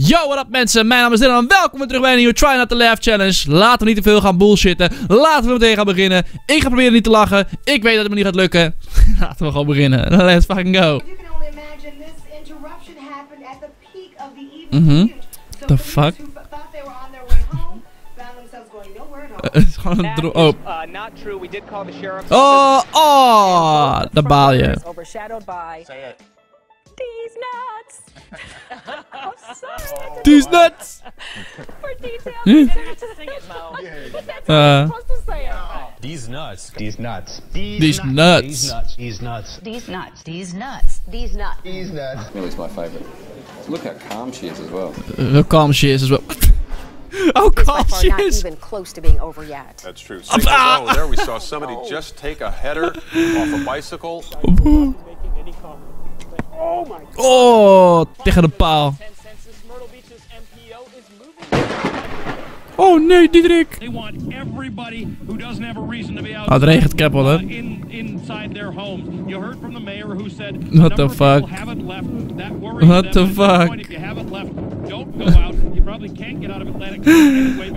Yo, wat up mensen? Mijn naam is Dylan en welkom weer terug bij een nieuwe Try Not To Laugh Challenge. Laten we niet te veel gaan bullshitten. Laten we meteen gaan beginnen. Ik ga proberen niet te lachen. Ik weet dat het me niet gaat lukken. Laten we gewoon beginnen. Let's fucking go. You can only imagine this interruption happened at the peak of the evening Mhm. So The commuters fuck? who thought they were on their way home found themselves going nowhere at all. Het is gewoon een Oh. uh, not true. We did call the sheriff's Oh, oh. Daar baal je. Overshadowed by. These nuts. I'm sorry. Die is nuts. For details, Hm? you didn't have to sing it, Mo. That's how Uh. you're supposed to say it. These nuts. These nuts. These nuts. These nuts. These nuts. These nuts. These nuts. These nuts. These nuts. Millie's my favorite. Look how calm she is as well. How calm she is as well. How calm by far she not is. even close to being over yet. That's true. Six Ah. ago, there we saw somebody just take a header off a bicycle. Oh my god. Oh, tegen de paal. Oh nee, Diederik. Oh, het regent Keppel, hè? What the fuck? What the fuck?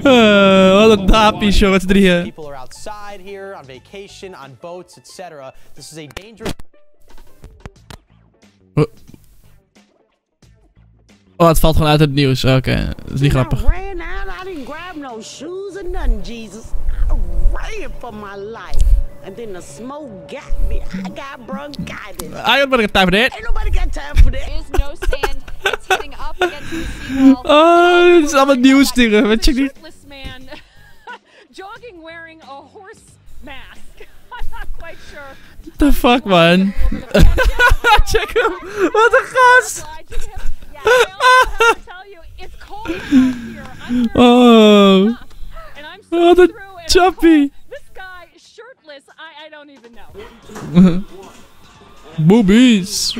uh, wat een daapie, show, met z'n drieën. People are outside here, on vacation, on boats, etc. This is a dangerous... Oh, het valt gewoon uit het nieuws. Oké, dat is niet grappig. And then the smoke got me. I got bronchitis. I got maar time voor dit. Ain't nobody got time for that. is no sand. It's hitting up against the seawall. Oh, dit is allemaal nieuwsdingen, weet je niet? Man jogging wearing a horse mask. I'm not quite sure. What the fuck, man? check him. What the cost? Oh. Oh, the choppy. This guy shirtless. I, I don't even know. Boobies.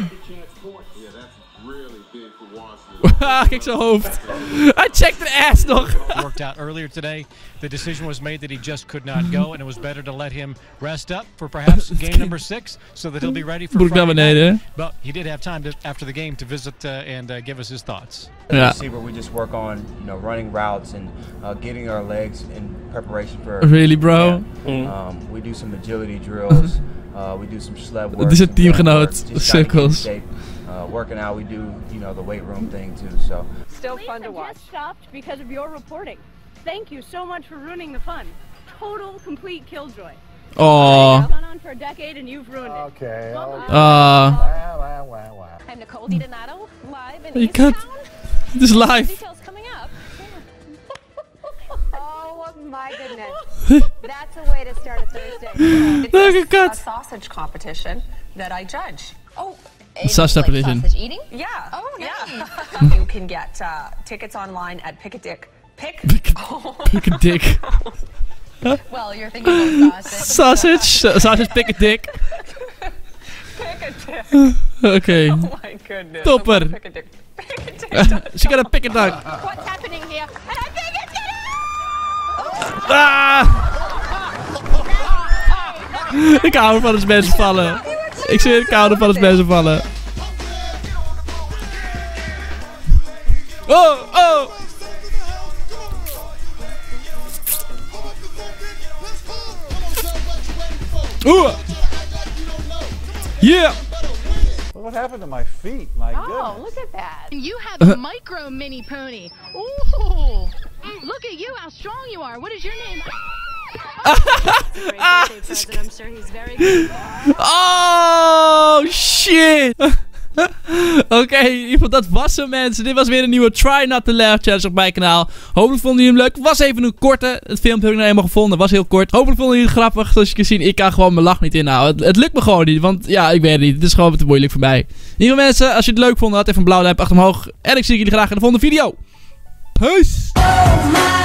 Kijk zijn hoofd. Hij checkt de ass nog. worked out earlier today. The decision was made that he just could not go, and it was better to let him rest up for perhaps game number six, so that he'll be ready for Broek naar Friday night. beneden. But he did have time to, after the game to visit uh, and uh, give us his thoughts. Ja. See where we just work on, you know, running routes and uh, getting our legs in preparation for. Really, bro? Yeah. Um, we do some agility drills. Uh, we do some sled work. Het is een some band teamgenoot, work, just trying to get in Cirkels. shape. Uh, working out, we do, you know, the weight room thing too. So. Still fun to watch. stopped because of your reporting. Thank you so much for ruining the fun. Total, complete killjoy. Oh. It's gone on for a decade and you've ruined it. Okay. Ah. Wow, wow, wow, wow. I'm Nicole DiDonato, live in Je kan... Het is live. Details coming up. Oh my goodness. That's a way to start a Thursday. Look at kat. sausage competition that I judge. Oh, Sausage. Sausage eating? yeah. Oh, yeah. you can get uh, tickets online at Pick a Dick. Pick. Pick a dick. Well, you're thinking about sausage. Sausage. Sausage pick a dick. Pick a Dick. Oké. Oh my goodness. Topper. Pick a Dick. Pick a Dick. She got a pick a duck. What's happening here? And I think it's Ah! Ik hou ervan als mensen vallen. Ik zweer, ik hou ervan als mensen vallen. Oh, oh! Oeh! Yeah! Look What happened to my feet? My Oh, goodness. Oh, look at that. You have a micro mini pony. Ooh. Look at you, how strong you are. What is your name? Oh, shit. Oké, in ieder geval dat was hem mensen. Dit was weer een nieuwe Try Not To Laugh challenge op mijn kanaal. Hopelijk vonden jullie hem leuk. Was even een korte. Het filmpje heb ik nog eenmaal gevonden. Was heel kort. Hopelijk vonden jullie het grappig. Zoals je kan zien, ik kan gewoon mijn lach niet inhouden. Het, het lukt me gewoon niet. Want ja, ik weet het niet. Het is gewoon te moeilijk voor mij. In ieder geval mensen, als je het leuk vond, laat even een blauw duimpje achter omhoog. En ik zie jullie graag in de volgende video. Peace!